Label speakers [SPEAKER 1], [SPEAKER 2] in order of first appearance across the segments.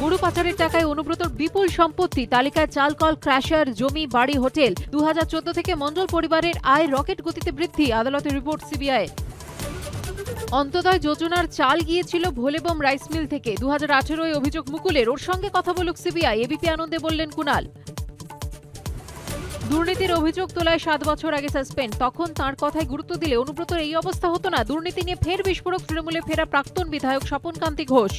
[SPEAKER 1] গরু পাচারের টাকায় অনুব্রতর বিপুল সম্পত্তি। তালিকায় চালকল ক্র্যাশার, জমি, বাড়ি, হোটেল। দু হাজার চোদ্দ থেকে মণ্ডল পরিবারের আয় রকেট গতিতে বৃদ্ধি, আদালতের রিপোর্ট সিবিআই। অন্তদয় যোজনার চাল গিয়েছিল ভোলেবম রাইস মিল থেকে। দু হাজার অভিযোগ মুকুলের। ওর সঙ্গে কথা বলুক সিবিআই। এবিপি আনন্দে বললেন কুনাল দুর্নীতির অভিযোগ তোলায় সাত বছর আগে সাসপেন্ড। তখন তার কথায় গুরুত্ব দিলে অনুব্রতর এই অবস্থা হতো না। দুর্নীতি নিয়ে ফের বিস্ফোরক তৃণমূলে ফেরা প্রাক্তন বিধায়ক স্বপনকান্তি ঘোষ।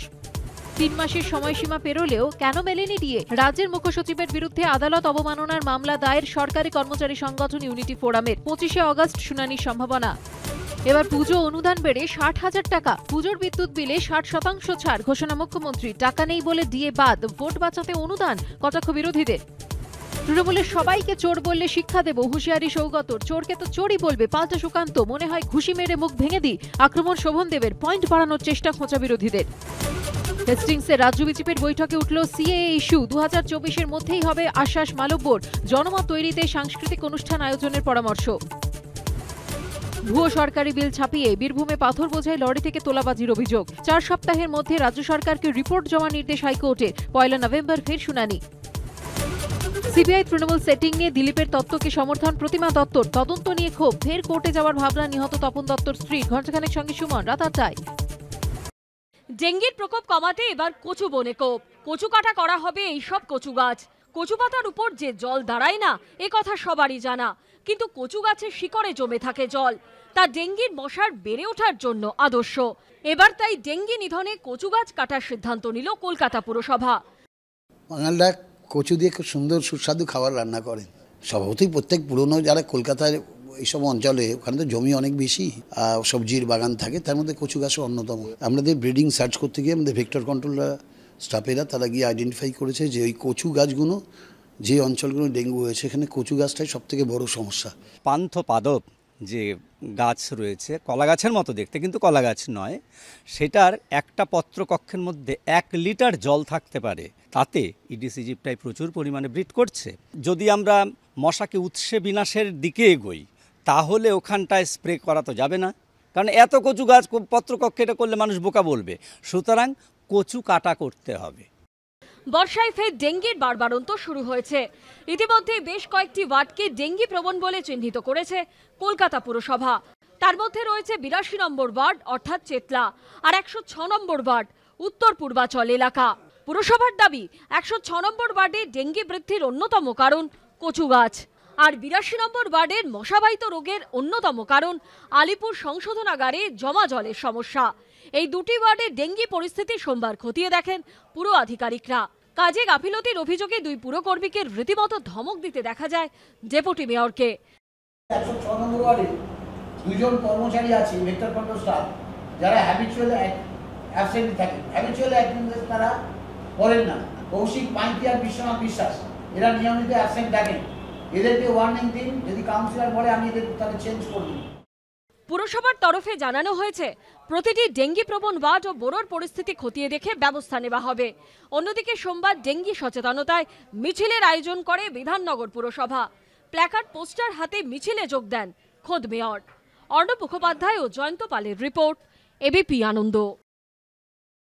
[SPEAKER 1] তিন মাসের সময়সীমা পেরোলেও কেন মেলেনি দিয়ে রাজ্যের মুখ্য সচিবের বিরুদ্ধে আদালত অবমাননার মামলা দায়ের সরকারি কর্মচারী সংগঠন ইউনিটি ফোরামের। পঁচিশে অগস্ট শুনানির সম্ভাবনা। এবার পুজো অনুদান বেড়ে ষাট হাজার টাকা। পুজোর বিদ্যুৎ বিলে ষাট শতাংশ ছাড়, ঘোষণা মুখ্যমন্ত্রী। টাকা নেই বলে দিয়ে বাদ, ভোট বাঁচাতে অনুদান, কটাক্ষ বিরোধীদের। তৃণমূলের সবাইকে চোর বললে শিক্ষা দেব, হুঁশিয়ারি সৌগতর। চোরকে তো চোরই বলবে, পাল্টা সুকান্ত। মনে হয় ঘুষি মেরে মুখ ভেঙে দি আক্রমণ শোভন দেবের পয়েন্ট বাড়ানোর চেষ্টা খোঁচা বিরোধীদের। হেস্টিংসে রাজ্য বিজেপির বৈঠকে উঠল সিএএ ইস্যু। দু হাজার মধ্যেই হবে আশ্বাস মালব্যর। জনমত তৈরিতে সাংস্কৃতিক অনুষ্ঠান আয়োজনের পরামর্শ। ভুয়ো সরকারি বিল ছাপিয়ে বীরভূমে পাথর বোঝাই লরি থেকে তোলাবাজির অভিযোগ। চার সপ্তাহের মধ্যে রাজ্য সরকারকে রিপোর্ট জমা নির্দেশ হাইকোর্টের। পয়লা নভেম্বর ফের শুনানি। সিবিআই তৃণমূল সেটিং নিয়ে দিলীপের তত্ত্বকে সমর্থন প্রতিমা দত্তর। তদন্ত নিয়ে ক্ষোভ। ফের কোর্টে যাওয়ার ভাবনা নিহত তপন দত্তর স্ত্রী ঘণ্টাখানেক সঙ্গে সুমন, রাত আটটায়।
[SPEAKER 2] ডেঙ্গির প্রকোপ কমাতে এবার কচু বনে কোপ। কচু কাটা করা হবে এইসব কচু গাছ। কচু পাতার উপর যে জল দাঁড়ায় না, এ কথা সবারই জানা। কিন্তু কচু গাছের শিকড়ে জমে থাকে জল। তা ডেঙ্গির মশার বেড়ে ওঠার জন্য আদর্শ। এবার তাই ডেঙ্গি নিধনে কচু গাছ কাটার সিদ্ধান্ত নিল কলকাতা পুরসভা।
[SPEAKER 3] বাঙালরা কচু দিয়ে খুব সুন্দর সুস্বাদু খাবার রান্না করেন। স্বভাবতই প্রত্যেক পুরনো যারা কলকাতার এইসব অঞ্চলে ওখানে তো জমি অনেক বেশি সবজির বাগান থাকে, তার মধ্যে কচু গাছও অন্যতম। আমাদের ব্রিডিং সার্চ করতে গিয়ে আমাদের ভেক্টর কন্ট্রোলরা স্টাফেরা তারা গিয়ে আইডেন্টিফাই করেছে যে ওই কচু গাছগুলো, যে অঞ্চলগুলো ডেঙ্গু হয়েছে, এখানে কচু গাছটাই সব থেকে বড় সমস্যা।
[SPEAKER 4] পান্থ পাদপ যে গাছ রয়েছে, কলা গাছের মতো দেখতে, কিন্তু কলা গাছ নয়, সেটার একটা পত্রকক্ষের মধ্যে এক লিটার জল থাকতে পারে। তাতে ইডিস ইজিপ্টাই প্রচুর পরিমাণে ব্রিড করছে। যদি আমরা মশাকে উৎসে বিনাশের দিকে এগোই তাহলে ওখানটায় স্প্রে করা তো যাবে না। কারণ এত কচু গাছ পত্রকক্ষে এটা করলে মানুষ বোকা বলবে। সুতরাং কচু কাটা করতে হবে।
[SPEAKER 2] বর্ষায় ফের ডেঙ্গির বাড়বাড়ন্ত শুরু হয়েছে। ইতিমধ্যে বেশ কয়েকটি ওয়ার্ডকে ডেঙ্গি প্রবণ বলে চিহ্নিত করেছে কলকাতা পুরসভা। তার মধ্যে রয়েছে বিরাশি নম্বর ওয়ার্ড, অর্থাৎ চেতলা, আর একশো ছ নম্বর ওয়ার্ড, উত্তর পূর্বাচল এলাকা। পুরসভার দাবি, একশো ছ নম্বর ওয়ার্ডে ডেঙ্গি বৃদ্ধির অন্যতম কারণ কচু গাছ। আর বিরাশি নম্বর ওয়ার্ডের মশাবাহিত রোগের অন্যতম কারণ আলিপুর সংশোধনাগারে জমা জলের সমস্যা। এই দুটি ওয়ার্ডে ডেঙ্গি পরিস্থিতি সোমবার খতিয়ে দেখেন পুরো আধিকারিকরা। কাজে গাফিলতির অভিযোগে দুই পুরকর্মীকে রীতিমতো ধমক দিতে দেখা যায় ডেপুটি মেয়রকে।
[SPEAKER 5] একশো ছ নম্বর দুজন কর্মচারী আছে, ভেক্টর কন্ট্রোল স্টাফ, যারা হ্যাবিচুয়াল অ্যাবসেন্ট থাকে হ্যাবিচুয়াল অ্যাটেন্ডেন্স তারা করেন না। কৌশিক আর বিশ্বনাথ বিশ্বাস, এরা নিয়মিত অ্যাবসেন্ট থাকেন। এদেরকে ওয়ার্নিং দিন, যদি কাউন্সিলর বলে, আমি এদের তাদের চেঞ্জ করব
[SPEAKER 2] পুরসভার তরফে জানানো হয়েছে, প্রতিটি ডেঙ্গি প্রবণ ওয়ার্ড ও বোরোর পরিস্থিতি খতিয়ে দেখে ব্যবস্থা নেওয়া হবে। অন্যদিকে সোমবার ডেঙ্গি সচেতনতায় মিছিলের আয়োজন করে বিধাননগর পুরসভা। প্ল্যাকার্ড পোস্টার হাতে মিছিলে যোগ দেন খোদ মেয়র। অর্ণব মুখোপাধ্যায় ও জয়ন্ত পালের রিপোর্ট, এবিপি আনন্দ।